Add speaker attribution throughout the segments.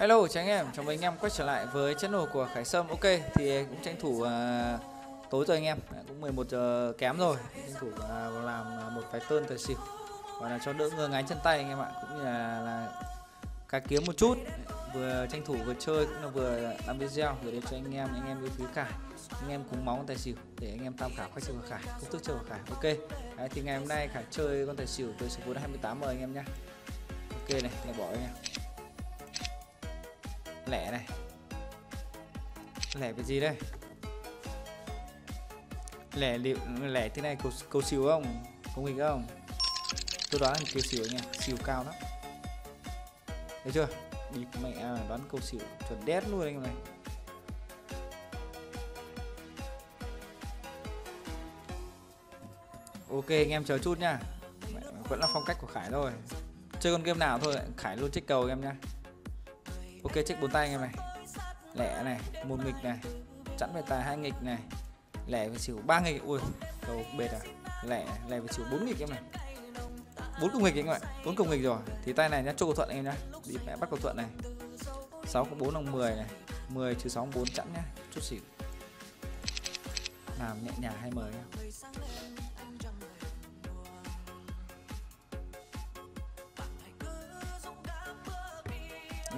Speaker 1: Hello chào anh em, chào mừng anh em quay trở lại với channel của Khải Sâm. Ok, thì cũng tranh thủ uh, tối rồi anh em, cũng 11 giờ kém rồi. Tranh thủ uh, làm à, một vài tơn tài xỉu. Và là cho đỡ ngơ ngáy chân tay anh em ạ. Cũng như là, là cá kiếm một chút. Vừa tranh thủ vừa chơi cũng là vừa làm video gửi đến cho anh em, anh em yêu quý Khải. Anh em cùng máu con tài xỉu để anh em tham khảo cách chơi của Khải, công thức chơi của Khải. Ok, Đấy, thì ngày hôm nay Khải chơi con tài xỉu từ số 4 đến 28 mời anh em nhé Ok này, này bỏ anh em lẻ này. Lẻ cái gì đây? Lẻ liệu lẻ thế này cầu, cầu xỉu không? Không nghịch không? Tôi đoán là cầu xỉu nha xỉu cao lắm. Thấy chưa? Đi mẹ à, đoán cầu xỉu chuẩn đét luôn anh em này. Ok anh em chờ chút nha. Vẫn là phong cách của khải thôi. Chơi con game nào thôi khải luôn trích cầu anh em nha ok, check bốn tay anh em này. Lẻ này, một nghịch này. Chẵn về tài hai nghịch này. Lẻ về chiều ba nghịch. Ui cầu bệt à. Lẻ lẻ về chiều bốn nghịch em này. Bốn cùng nghịch anh em ạ. Bốn cùng nghịch rồi. Thì tay này nhá cho cầu thuận anh em nhá. Đi mẹ bắt cầu thuận này. Sáu cộng bốn bằng 10 này. 10 trừ sáu bốn chẵn nhá. Chút xỉu làm nhẹ nhàng hay mời nhá.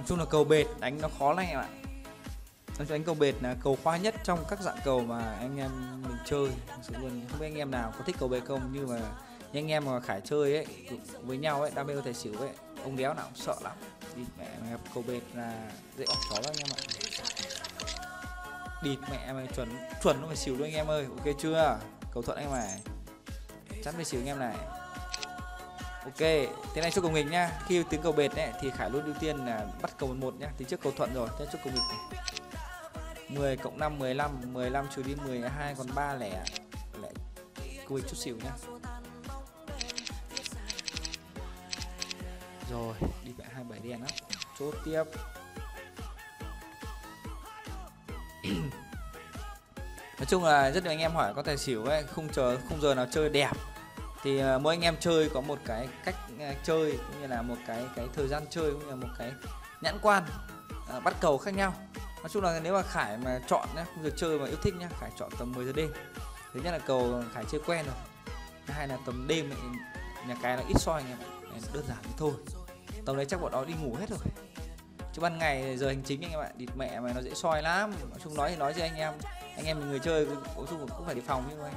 Speaker 1: Nói chung là cầu bệt. Đánh nó khó lắm anh em ạ. Nói đánh cầu bệt là cầu khoa nhất trong các dạng cầu mà anh em mình chơi. Sự luôn, không biết anh em nào có thích cầu bệt không, nhưng mà những anh em mà khải chơi ấy, với nhau ấy, đam mê thể xỉu ấy, ông đéo nào cũng sợ lắm. Đi mẹ gặp cầu bệt là dễ óc chó lắm anh em ạ. Địt mẹ mày chuẩn chuẩn nó phải xỉu luôn anh em ơi. Ok chưa? Cầu thuận anh mày chắc phải xỉu anh em này ok thế này cho cầu nghịch nhá. Khi tiếng cầu bệt ấy, thì khải luôn ưu tiên là bắt cầu một nhá. Thì trước cầu thuận rồi thế trước cầu nghịch này. 10 cộng 5 15 15 trừ đi 12 còn 3 lẻ. Lẻ cầu nghịch chút xíu nhá. Rồi đi lại 27 đen á. Chốt tiếp. Nói chung là rất nhiều anh em hỏi có tài xỉu ấy không chờ không giờ nào chơi đẹp thì ờ, mỗi anh em chơi có một cái cách ờ, chơi cũng như là một cái cái thời gian chơi cũng như là một cái nhãn quan à, bắt cầu khác nhau. Nói chung là nếu mà khải mà chọn nhá giờ chơi mà yêu thích nhá khải chọn tầm 10 giờ đêm. Thứ nhất là cầu khải chơi quen rồi thứ hai là tầm đêm ấy, nhà cái nó ít soi anh em ạ đơn giản thôi. Tầm đấy chắc bọn đó đi ngủ hết rồi. Chứ ban ngày giờ hành chính anh em ạ địt mẹ mà nó dễ soi lắm. Nói chung nói thì nói với anh em anh em mình người chơi cũng, cũng phải đi phòng như vậy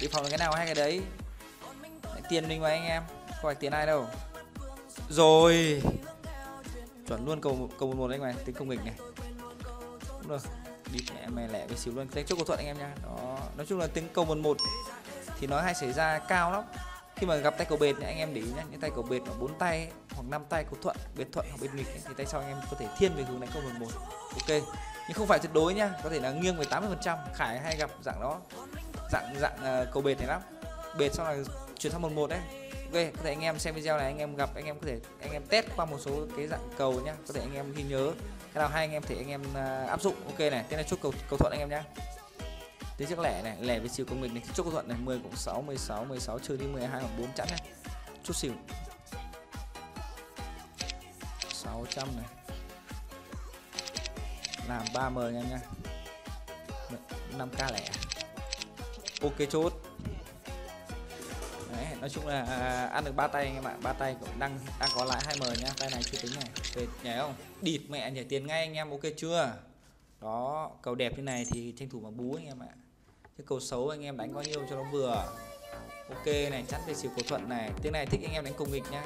Speaker 1: đi phòng là cái nào hay cái đấy? Tiền mình mà anh em. Không phải tiền ai đâu? Rồi. Chuẩn luôn cầu cầu một một anh mày tính công nghịch này. Cũng được đi mẹ mày lẻ với xíu luôn. Lấy chốt cầu thuận anh em nha. Đó. Nói chung là tính cầu một một thì nó hay xảy ra cao lắm. Khi mà gặp tay cầu bệt anh em để ý nhá. Những tay cầu bệt ở bốn tay ấy, hoặc năm tay cầu thuận bệt thuận hoặc bệt nghịch ấy, thì tay sau anh em có thể thiên về hướng đánh cầu một một. Ok. Nhưng không phải tuyệt đối nhá. Có thể là nghiêng về 80 phần trăm. Khải hay gặp dạng đó dạng dạng uh, cầu bệt này lắm. Bệt xong là chuyển sang một một đấy. Ok có thể anh em xem video này anh em gặp anh em có thể anh em test qua một số cái dạng cầu nhá. Có thể anh em ghi nhớ. Cái nào hai anh em thể anh em uh, áp dụng. Ok này thế này chốt cầu cầu thuận anh em nhá. Thế trước lẻ này lẻ với xỉu công mình này chốt cầu thuận này 10 cộng 6 16 16 trừ đi 12 hoặc 4 chẵn này. Chút xỉu. 600 này. Làm 3 m anh em nha 5k lẻ ok chốt. Đấy, nói chung là à, ăn được ba tay anh em ạ. Ba tay cũng đang đang có lãi 2m nhá. Tay này chưa tính này. Ok nhảy không? Địt mẹ nhảy tiền ngay anh em ok chưa? Đó cầu đẹp như này thì tranh thủ mà bú anh em ạ. Cái cầu xấu anh em đánh bao nhiêu cho nó vừa. Ok này chắn về xỉu cầu thuận này. Tiếng này thích anh em đánh cùng nghịch nhá.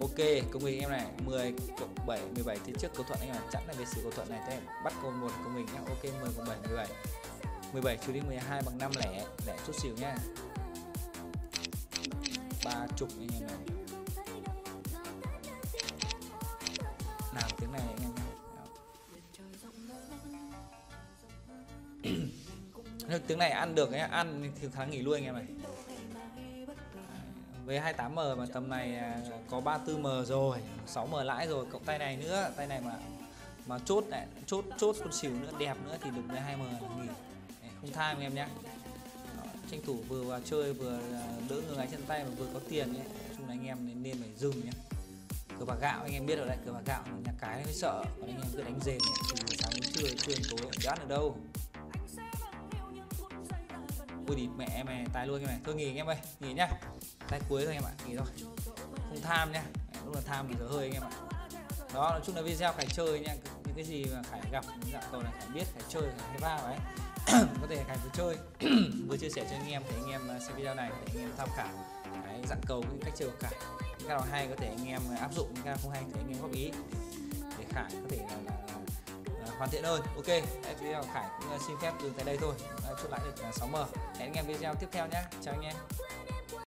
Speaker 1: Ok công nghịch em này. 10 cộng 7 17 thì trước cầu thuận anh em chắn là về xỉu cầu thuận này. Thế bắt cầu một công mình nhá. Ok 10 cộng 7 17 17 trừ đi 12 bằng 5 lẻ lẻ chút xíu nha. Ba chục anh em này làm tiếng này anh em nhé tiếng này ăn được nhé ăn thì khá nghỉ luôn anh em này với 28m mà tầm này à, có 34m rồi 6m lãi rồi, cộng tay này nữa, tay này mà mà chốt này, chốt chốt con xỉu nữa, đẹp nữa thì được 12m nghỉ không anh em nhé. Tranh thủ vừa vào chơi vừa à, đỡ người gái chân tay mà vừa có tiền nhé. Chung là anh em nên nên phải dừng nhé. Cờ bạc gạo, anh em biết rồi đấy, cờ bạc gạo nhà cái mới sợ. Còn anh em cứ đánh dền này từ sáng đến trưa trưa tối, không ở đâu. Ui địt mẹ mày tài luôn em này. Thôi nghỉ anh em ơi, nghỉ nhá. Tay cuối thôi anh em ạ, nghỉ thôi. Không tham nhá. Lúc là tham thì giờ hơi anh em ạ. Đó, nói chung là video phải chơi nha những cái gì mà phải gặp dạng cầu này phải biết, phải chơi, phải vào ấy. có thể khải vừa chơi vừa chia sẻ cho anh em thì anh em à, xem video này để anh em tham khảo cái dạng cầu cái cách chơi của khải. Những cái nào hay có thể anh em à, áp dụng những cái nào không hay thì anh em góp ý để khải có thể là, là, là à, hoàn thiện hơn. Ok Đấy, video khải cũng xin phép dừng tại đây thôi. Chốt lại được 6m hẹn anh em video tiếp theo nhé chào anh em.